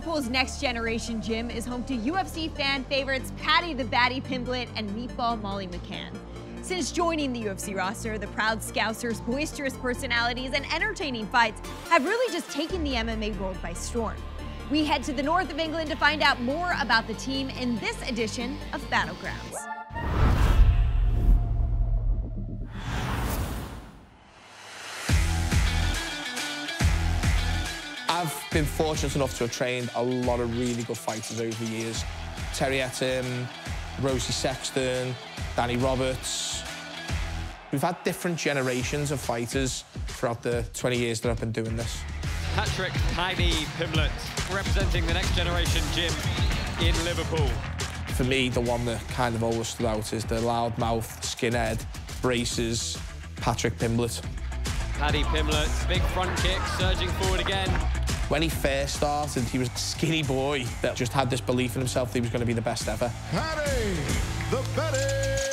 Liverpool's next generation gym is home to UFC fan favorites Paddy the Baddy Pimblett and Meatball Molly McCann. Since joining the UFC roster, the proud Scousers' boisterous personalities and entertaining fights have really just taken the MMA world by storm. We head to the north of England to find out more about the team in this edition of Battlegrounds. Been fortunate enough to have trained a lot of really good fighters over the years. Terry Etim, Rosie Sexton, Danny Roberts. We've had different generations of fighters throughout the 20 years that I've been doing this. Patrick Pimblett representing the next generation gym in Liverpool. For me, the one that kind of always stood out is the loudmouth, skinhead, braces, Patrick Pimblett. Paddy Pimblett, big front kick, surging forward again. When he first started, he was a skinny boy that just had this belief in himself that he was going to be the best ever. Paddy, the Baddy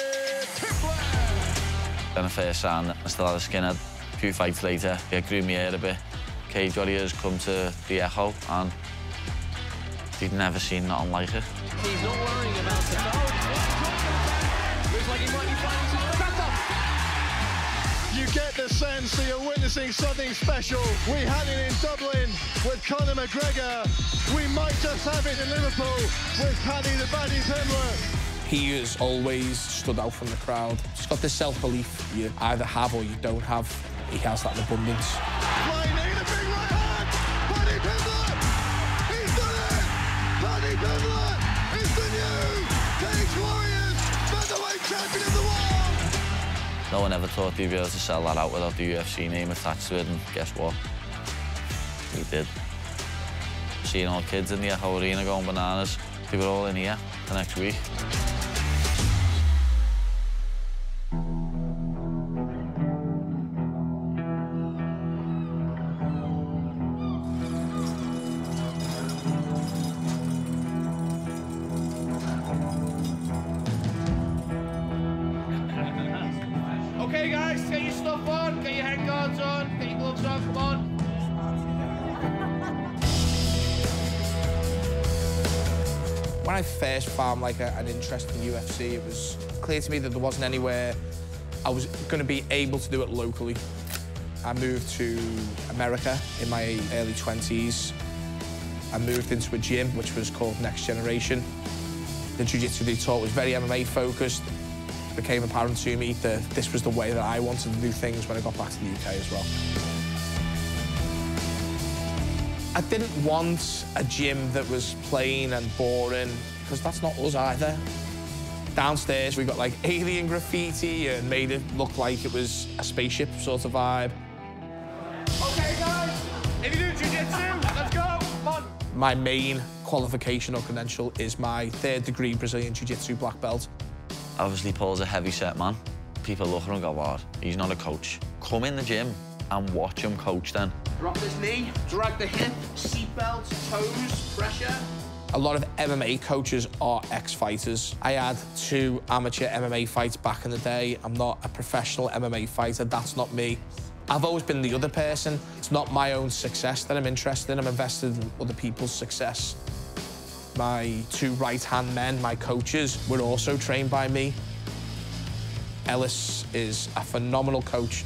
Pimblett. When I first signed, I still had a skinhead. A few fights later, I grew my hair a bit. Cage Warriors come to the Echo and they'd never seen nothing like it. He's not worrying about the foul. Get the sense that you're witnessing something special. We had it in Dublin with Conor McGregor. We might just have it in Liverpool with Paddy the Baddy Pimblett. He has always stood out from the crowd. He's got this self-belief you either have or you don't have. He has that in abundance. No one ever thought they'd be able to sell that out without the UFC name attached to it, and guess what? We did. Seeing all kids in the Echo Arena going bananas, they were all in here the next week. When I first found like a, an interest in UFC, it was clear to me that there wasn't anywhere I was going to be able to do it locally. I moved to America in my early 20s. I moved into a gym which was called Next Generation. The jiu-jitsu they taught was very MMA focused. It became apparent to me that this was the way that I wanted to do things when I got back to the UK as well. I didn't want a gym that was plain and boring, because that's not us either. Downstairs, we got like alien graffiti and made it look like it was a spaceship sort of vibe. Okay, guys, if you do jiu-jitsu, let's go, come on. My main qualification or credential is my third degree Brazilian Jiu-Jitsu black belt. Obviously, Paul's a heavy set man. People look at him and go, what? He's not a coach. Come in the gym and watch him coach then. Drop this knee, drag the hip, seatbelt, toes, pressure. A lot of MMA coaches are ex-fighters. I had two amateur MMA fights back in the day. I'm not a professional MMA fighter, that's not me. I've always been the other person. It's not my own success that I'm interested in, I'm invested in other people's success. My two right-hand men, my coaches, were also trained by me. Ellis is a phenomenal coach.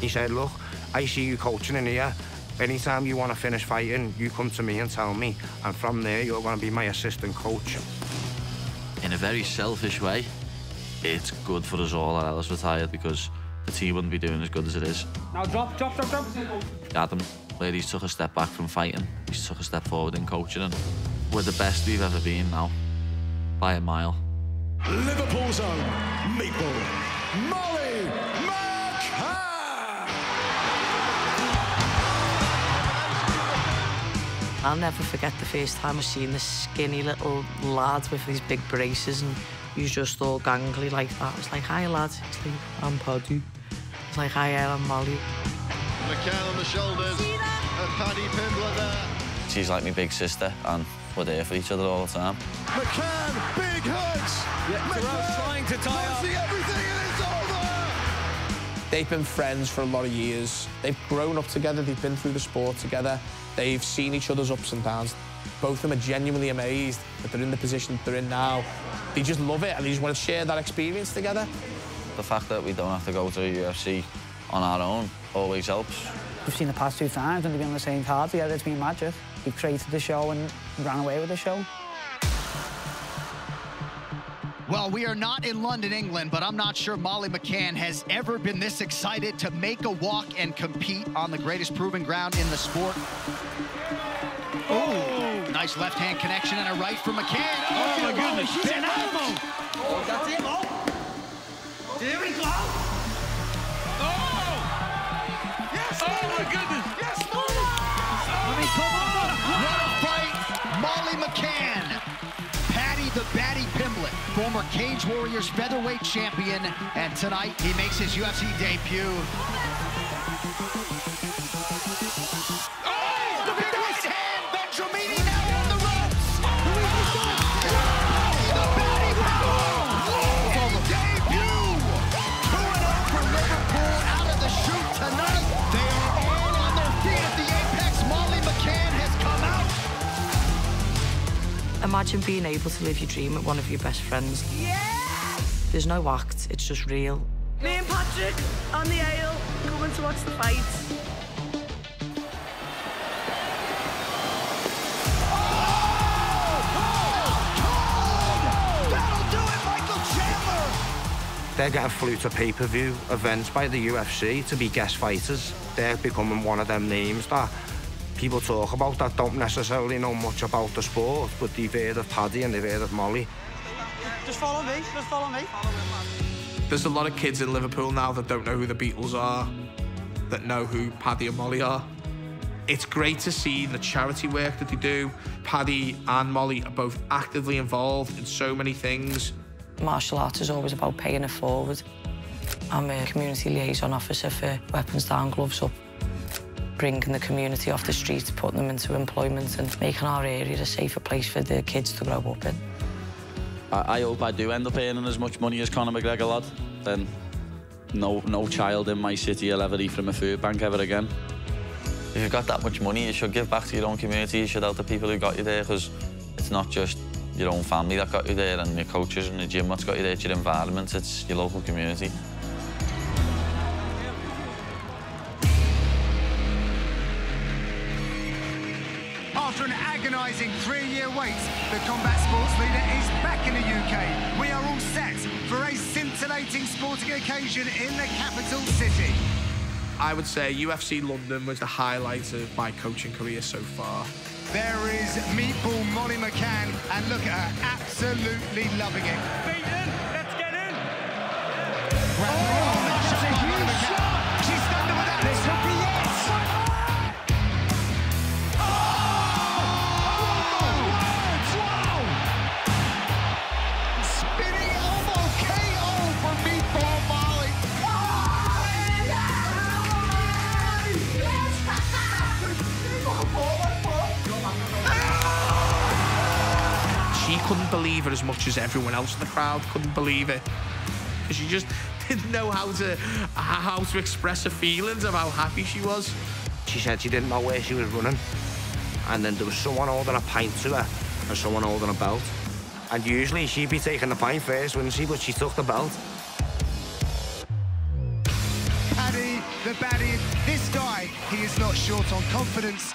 He said, look, I see you coaching in here. Anytime you want to finish fighting, you come to me and tell me. And from there, you're going to be my assistant coach. In a very selfish way, it's good for us all that Ellis retired because the team wouldn't be doing as good as it is. Now drop, drop, drop, drop. Adam, where he's took a step back from fighting, he's took a step forward in coaching, and we're the best we've ever been now, by a mile. Liverpool's own Meatball, Molly I'll never forget the first time I seen this skinny little lad with these big braces and he was just all gangly like that. It's like, hi lad. It's like, I'm Paddy. It's like, hi, I'm Molly. McCann on the shoulders. And Paddy Pimblett there. She's like my big sister, and we're there for each other all the time. McCann, big hooks. Terrell's trying to tie up. See everything and it's over. They've been friends for a lot of years. They've grown up together, they've been through the sport together. They've seen each other's ups and downs. Both of them are genuinely amazed that they're in the position they're in now. They just love it and they just want to share that experience together. The fact that we don't have to go to UFC on our own always helps. We've seen the past two times when they've been on the same card together, it's been magic. We've created the show and ran away with the show. Well, we are not in London, England, but I'm not sure Molly McCann has ever been this excited to make a walk and compete on the greatest proving ground in the sport. Oh, nice left-hand connection and a right for McCann. Oh, my oh, goodness. She's an. Oh, former Cage Warriors featherweight champion, and tonight he makes his UFC debut. Imagine being able to live your dream with one of your best friends. There's no act, it's just real. Me and Patrick on the aisle, coming to watch the fight. That'll do it, Michael Chandler. They're getting flew to pay-per-view events by the UFC to be guest fighters. They're becoming one of them names that people talk about that don't necessarily know much about the sport, but they've heard of Paddy and they've heard of Molly. Just follow me, just follow me. There's a lot of kids in Liverpool now that don't know who the Beatles are, that know who Paddy and Molly are. It's great to see the charity work that they do. Paddy and Molly are both actively involved in so many things. Martial arts is always about paying it forward. I'm a community liaison officer for Weapons Down, Gloves Up, bringing the community off the streets, putting them into employment and making our area a safer place for the kids to grow up in. I, I hope I do end up earning as much money as Conor McGregor, lad. Then no, no child in my city will ever eat from a food bank ever again. If you've got that much money, you should give back to your own community. You should help the people who got you there, because it's not just your own family that got you there and your coaches and the gym that's got you there. It's your environment, it's your local community. After an agonising three-year wait, the combat sports leader is back in the UK. We are all set for a scintillating sporting occasion in the capital city. I would say UFC London was the highlight of my coaching career so far. There is Meatball Molly McCann, and look at her, absolutely loving it. Beaten, let's get in. Oh, that's a couldn't believe it as much as everyone else in the crowd couldn't believe it. Because she just didn't know how to how to express her feelings of how happy she was. She said she didn't know where she was running. And then there was someone holding a pint to her and someone holding a belt. And usually she'd be taking the pint first, wouldn't she? But she took the belt. Paddy, the Baddy. This guy, he is not short on confidence.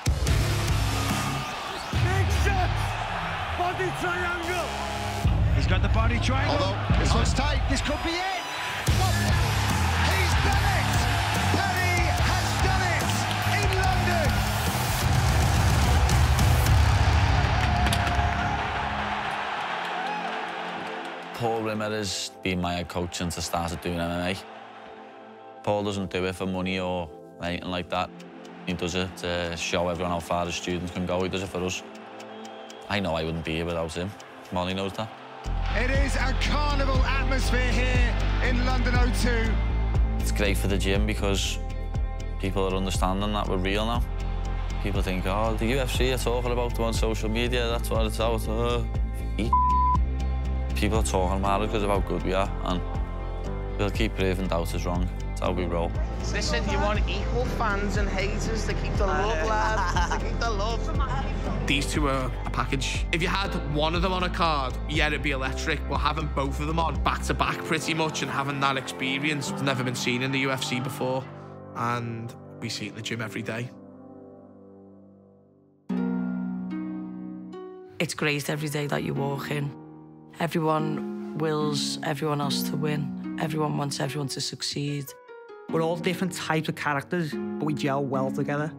Body triangle. He's got the body triangle. Although, this looks tight. This could be it. He's done it. Paddy has done it in London. Paul Rimmer has been my coach since I started doing MMA. Paul doesn't do it for money or anything like that. He does it to show everyone how far the students can go. He does it for us. I know I wouldn't be here without him. Molly knows that. It is a carnival atmosphere here in London O2. It's great for the gym because people are understanding that we're real now. People think, oh, the UFC are talking about them on social media, that's what it's about. Uh, eat. People are talking about it because of how good we are, and we'll keep proving doubters wrong. That's how we roll. Listen, you want equal fans and haters to keep the love, lads. to keep the love. These two are a package. If you had one of them on a card, yeah, it'd be electric, but having both of them on back to back pretty much and having that experience has never been seen in the UFC before. And we see it in the gym every day. It's great every day that you walk in. Everyone wills everyone else to win. Everyone wants everyone to succeed. We're all different types of characters, but we gel well together.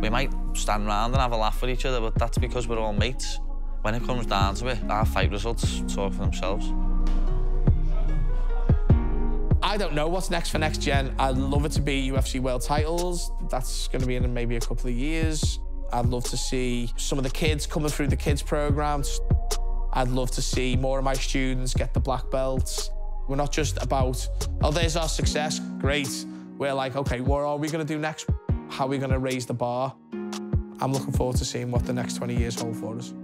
We might stand around and have a laugh with each other, but that's because we're all mates. When it comes down to it, our fight results talk for themselves. I don't know what's next for next gen. I'd love it to be UFC world titles. That's going to be in maybe a couple of years. I'd love to see some of the kids coming through the kids programs. I'd love to see more of my students get the black belts. We're not just about, oh, there's our success, great. We're like, okay, what are we going to do next? How are we going to raise the bar? I'm looking forward to seeing what the next 20 years hold for us.